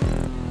Bye.